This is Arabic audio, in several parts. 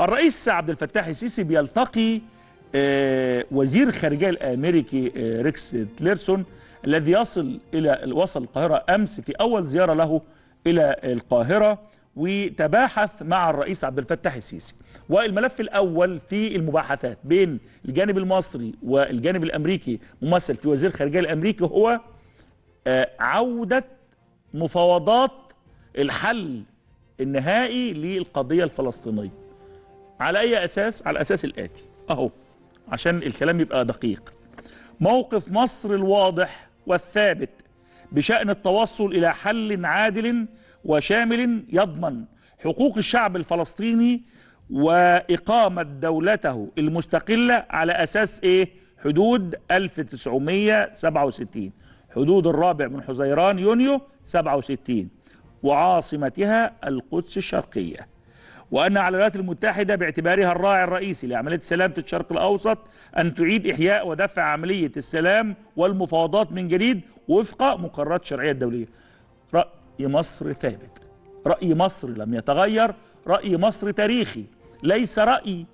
الرئيس عبد الفتاح السيسي بيلتقي آه، وزير الخارجيه الأمريكي آه، ريكس تيلرسون الذي يصل إلى وصل القاهرة أمس في أول زيارة له إلى القاهرة وتباحث مع الرئيس عبد الفتاح السيسي. والملف الأول في المباحثات بين الجانب المصري والجانب الأمريكي ممثل في وزير الخارجيه الأمريكي هو آه، عودة مفاوضات الحل النهائي للقضية الفلسطينية. على أي أساس؟ على أساس الآتي. أهو عشان الكلام يبقى دقيق. موقف مصر الواضح والثابت بشأن التوصل إلى حل عادل وشامل يضمن حقوق الشعب الفلسطيني وإقامة دولته المستقلة على أساس إيه؟ حدود 1967 حدود الرابع من حزيران يونيو 67 وعاصمتها القدس الشرقية. وأن على الولايات المتحدة باعتبارها الراعي الرئيسي لعملية السلام في الشرق الأوسط أن تعيد إحياء ودفع عملية السلام والمفاوضات من جديد وفق مقررات الشرعية الدولية. رأي مصر ثابت. رأي مصر لم يتغير. رأي مصر تاريخي. ليس رأي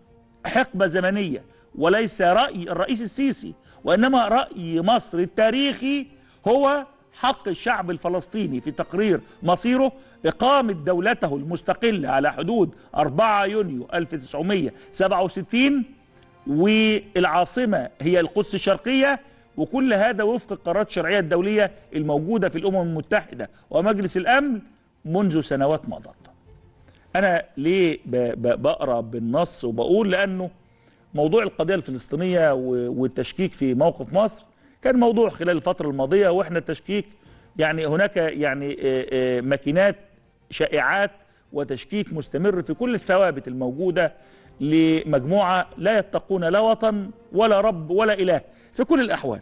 حقبة زمنية وليس رأي الرئيس السيسي وإنما رأي مصر التاريخي هو حق الشعب الفلسطيني في تقرير مصيره إقامة دولته المستقلة على حدود 4 يونيو 1967 والعاصمة هي القدس الشرقية وكل هذا وفق القرارات الشرعية الدولية الموجودة في الأمم المتحدة ومجلس الأمن منذ سنوات مضت. أنا ليه بقرأ بالنص وبقول؟ لأنه موضوع القضية الفلسطينية والتشكيك في موقف مصر كان موضوع خلال الفترة الماضية وإحنا التشكيك يعني هناك يعني آه، آه، ماكينات شائعات وتشكيك مستمر في كل الثوابت الموجودة لمجموعة لا يتقون لا وطن ولا رب ولا إله في كل الأحوال.